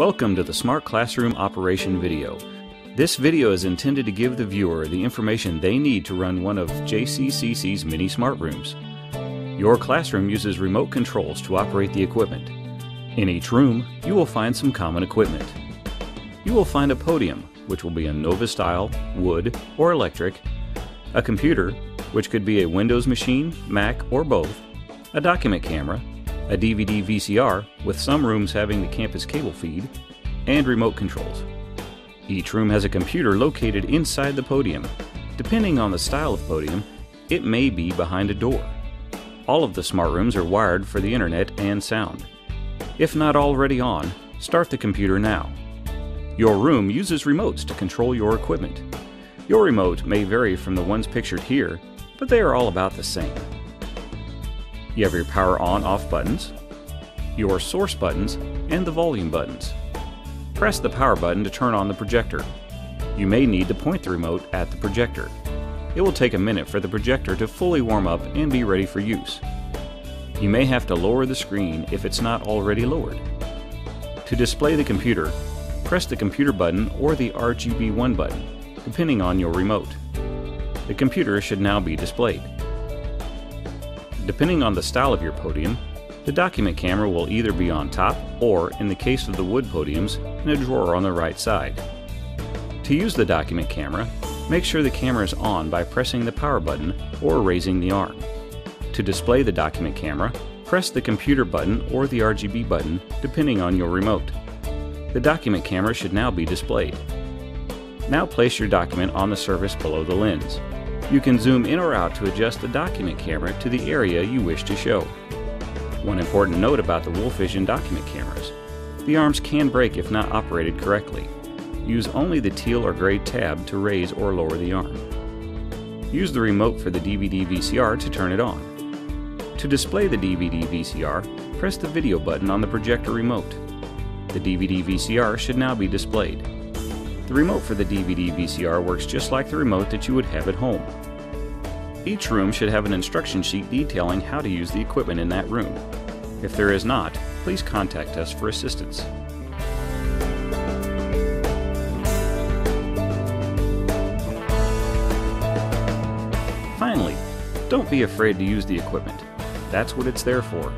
Welcome to the Smart Classroom Operation video. This video is intended to give the viewer the information they need to run one of JCCC's mini smart rooms. Your classroom uses remote controls to operate the equipment. In each room, you will find some common equipment. You will find a podium, which will be a Nova style, wood, or electric, a computer, which could be a Windows machine, Mac, or both, a document camera, a DVD VCR, with some rooms having the campus cable feed, and remote controls. Each room has a computer located inside the podium. Depending on the style of podium, it may be behind a door. All of the smart rooms are wired for the internet and sound. If not already on, start the computer now. Your room uses remotes to control your equipment. Your remote may vary from the ones pictured here, but they are all about the same. You have your power on off buttons, your source buttons, and the volume buttons. Press the power button to turn on the projector. You may need to point the remote at the projector. It will take a minute for the projector to fully warm up and be ready for use. You may have to lower the screen if it's not already lowered. To display the computer, press the computer button or the RGB1 button, depending on your remote. The computer should now be displayed. Depending on the style of your podium, the document camera will either be on top or, in the case of the wood podiums, in a drawer on the right side. To use the document camera, make sure the camera is on by pressing the power button or raising the arm. To display the document camera, press the computer button or the RGB button depending on your remote. The document camera should now be displayed. Now place your document on the surface below the lens. You can zoom in or out to adjust the document camera to the area you wish to show. One important note about the WolfVision document cameras. The arms can break if not operated correctly. Use only the teal or gray tab to raise or lower the arm. Use the remote for the DVD VCR to turn it on. To display the DVD VCR, press the video button on the projector remote. The DVD VCR should now be displayed. The remote for the DVD VCR works just like the remote that you would have at home. Each room should have an instruction sheet detailing how to use the equipment in that room. If there is not, please contact us for assistance. Finally, don't be afraid to use the equipment. That's what it's there for.